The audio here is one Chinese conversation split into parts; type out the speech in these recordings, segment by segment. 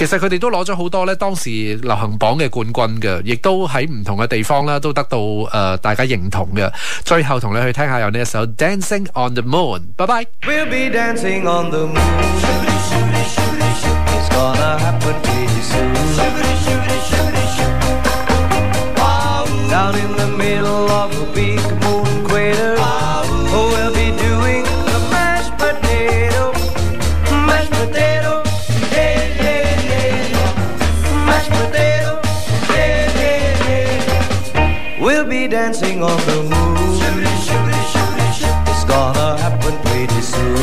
其實佢哋都攞咗好多咧當時流行榜嘅冠軍嘅，亦都喺唔同嘅地方啦，都得到誒、大家認同嘅。最後同你去聽下有呢一首《Dancing on the Moon》，拜拜。Be dancing on the moon. It's gonna happen pretty soon.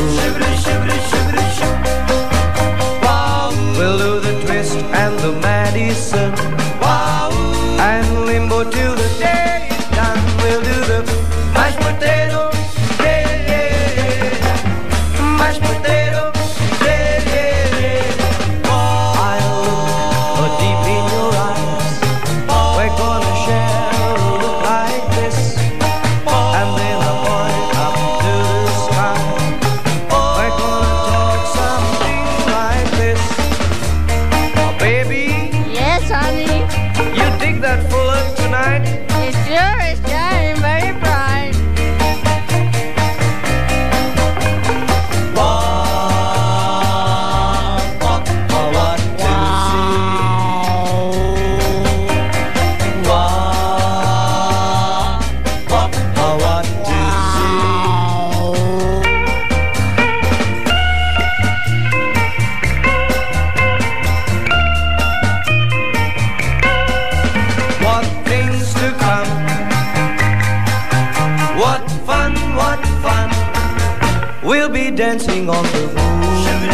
We'll do the twist and the Madison. And limbo till Lord. Yes. What fun, what fun. We'll be dancing on the moon.